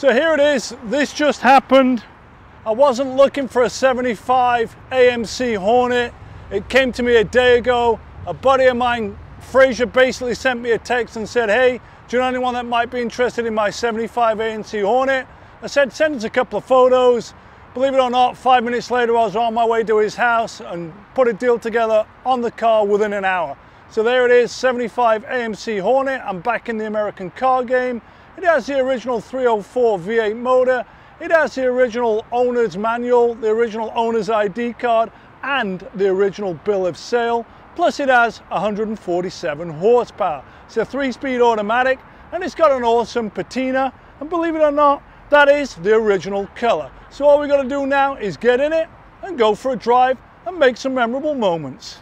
So here it is, this just happened. I wasn't looking for a 75 AMC Hornet. It came to me a day ago. A buddy of mine, Fraser, basically sent me a text and said, hey, do you know anyone that might be interested in my 75 AMC Hornet? I said, send us a couple of photos. Believe it or not, five minutes later, I was on my way to his house and put a deal together on the car within an hour. So there it is, 75 AMC Hornet. I'm back in the American car game. It has the original 304 V8 motor. It has the original owner's manual, the original owner's ID card, and the original bill of sale. Plus it has 147 horsepower. It's a three-speed automatic, and it's got an awesome patina. And believe it or not, that is the original color. So all we got to do now is get in it and go for a drive and make some memorable moments.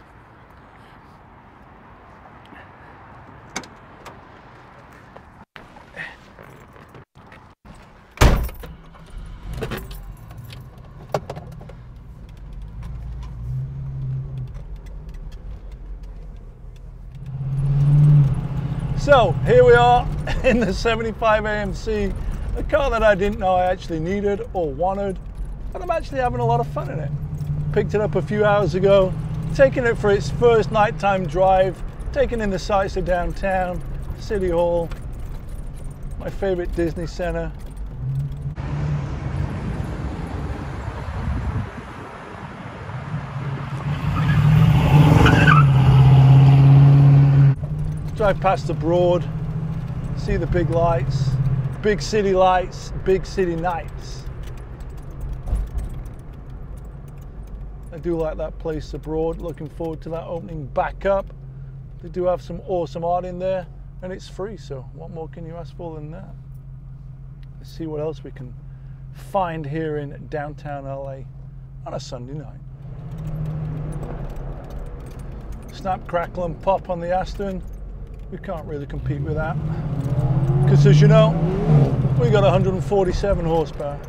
So here we are in the 75 AMC a car that I didn't know I actually needed or wanted, but I'm actually having a lot of fun in it. Picked it up a few hours ago, taking it for its first nighttime drive, taking in the sights of downtown, City Hall, my favorite Disney Center. Drive past the Broad, see the big lights, big city lights, big city nights. I do like that place abroad. Looking forward to that opening back up. They do have some awesome art in there and it's free. So what more can you ask for than that? Let's see what else we can find here in downtown LA on a Sunday night. Snap, crackle and pop on the Aston. We can't really compete with that. Because as you know, we got 147 horsepower.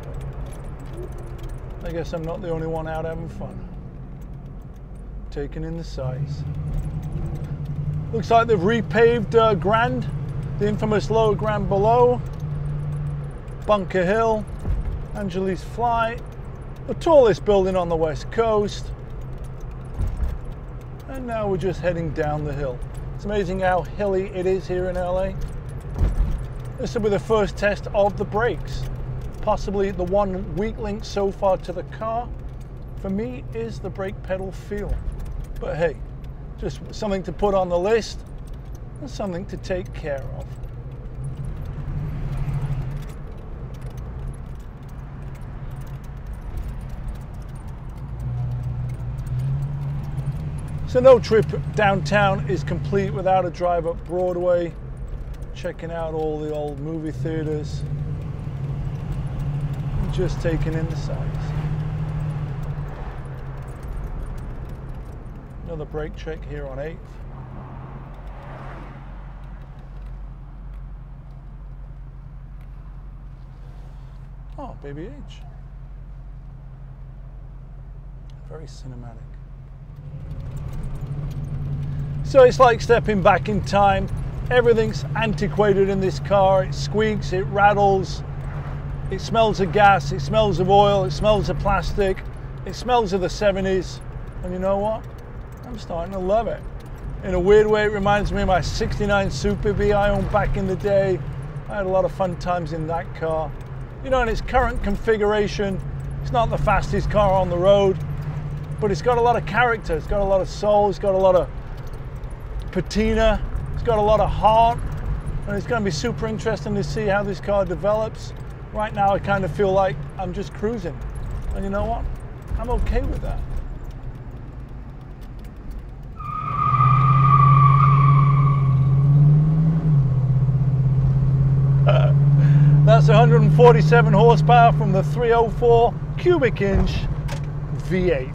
I guess I'm not the only one out having fun. Taking in the sights. Looks like they've repaved uh, Grand, the infamous lower Grand below. Bunker Hill, Angeles Flight, the tallest building on the west coast. And now we're just heading down the hill. It's amazing how hilly it is here in LA. This will be the first test of the brakes. Possibly the one weak link so far to the car, for me, is the brake pedal feel. But hey, just something to put on the list and something to take care of. So no trip downtown is complete without a drive up Broadway checking out all the old movie theaters, just taking in the sights. Another brake check here on 8th. Oh, Baby H. Very cinematic. So it's like stepping back in time Everything's antiquated in this car. It squeaks, it rattles, it smells of gas, it smells of oil, it smells of plastic, it smells of the 70s. And you know what? I'm starting to love it. In a weird way, it reminds me of my 69 Super Bee I owned back in the day. I had a lot of fun times in that car. You know, in its current configuration, it's not the fastest car on the road, but it's got a lot of character, it's got a lot of soul, it's got a lot of patina, it's got a lot of heart and it's going to be super interesting to see how this car develops. Right now I kind of feel like I'm just cruising. And you know what? I'm okay with that. that's 147 horsepower from the 304 cubic inch V8.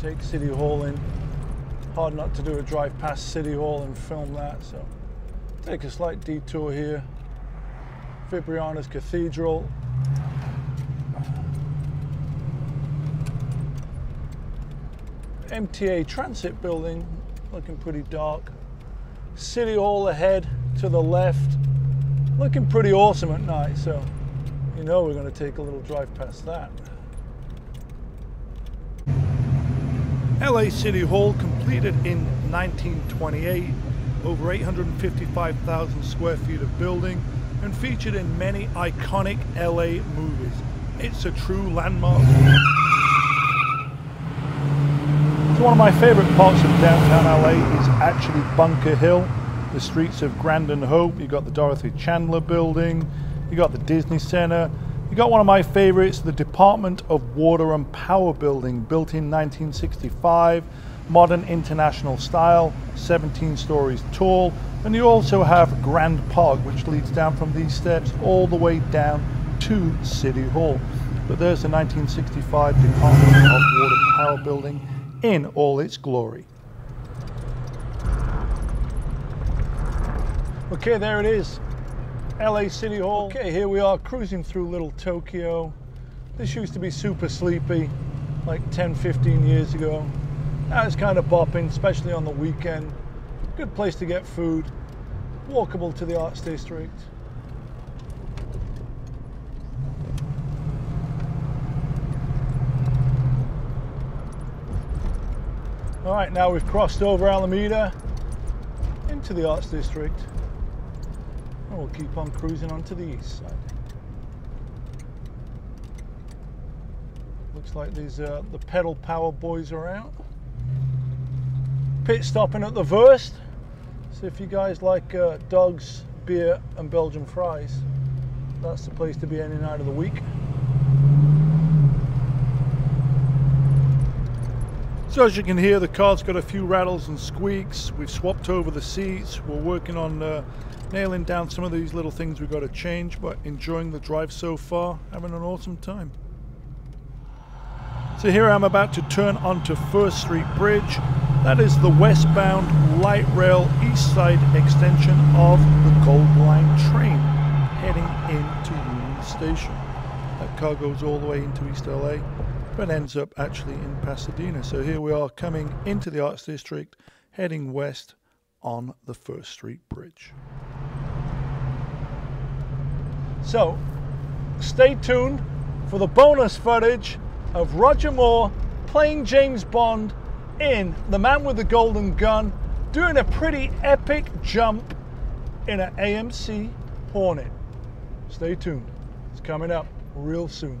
Take City Hall in hard not to do a drive past City Hall and film that. So take a slight detour here. Vibiana's Cathedral. MTA Transit Building, looking pretty dark. City Hall ahead to the left. Looking pretty awesome at night, so you know we're going to take a little drive past that. LA City Hall completed in 1928, over 855,000 square feet of building, and featured in many iconic LA movies. It's a true landmark. So one of my favorite parts of downtown LA is actually Bunker Hill, the streets of Grand and Hope. You've got the Dorothy Chandler building, you've got the Disney Center, you got one of my favorites, the Department of Water and Power building, built in 1965, modern international style, 17 stories tall, and you also have Grand Park, which leads down from these steps all the way down to City Hall. But there's the 1965 Department of Water and Power building in all its glory. Okay, there it is. LA City Hall. Okay, here we are cruising through Little Tokyo. This used to be super sleepy like 10, 15 years ago. Now it's kind of bopping, especially on the weekend. Good place to get food. Walkable to the Arts District. All right, now we've crossed over Alameda into the Arts District. And we'll keep on cruising on to the east side. Looks like these uh, the pedal power boys are out. Pit stopping at the Wurst. So if you guys like uh, dogs, beer and Belgian fries, that's the place to be any night of the week. So as you can hear, the car's got a few rattles and squeaks. We've swapped over the seats. We're working on uh, nailing down some of these little things we've got to change, but enjoying the drive so far, having an awesome time. So here I'm about to turn onto First Street Bridge. That is the westbound light rail east side extension of the Gold Line train heading into Union Station. That car goes all the way into East LA ends up actually in Pasadena. So here we are coming into the Arts District, heading west on the First Street Bridge. So stay tuned for the bonus footage of Roger Moore playing James Bond in The Man with the Golden Gun, doing a pretty epic jump in an AMC Hornet. Stay tuned. It's coming up real soon.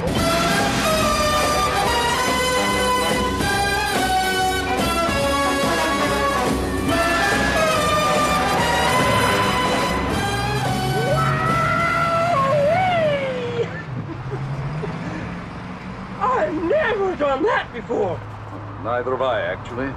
Neither have I, actually.